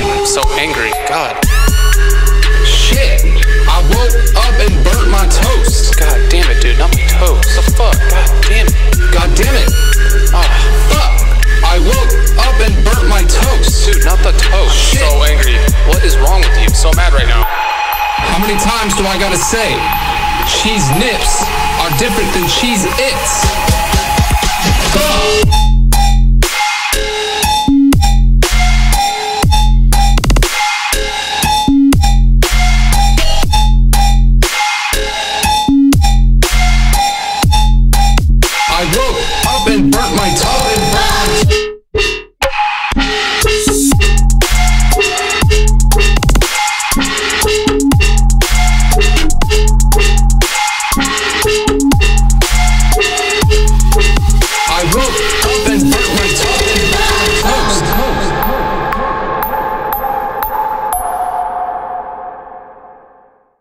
I'm so angry. God. Shit. I woke up and burnt my toast. God damn it, dude. Not my toes. The fuck? God damn it. God damn it. Ah, Fuck. I woke up and burnt my toast. dude, not the toast. Shit. So angry. What is wrong with you? I'm so mad right now. How many times do I gotta say? Cheese nips are different than cheese its. and burnt my tongue and burnt.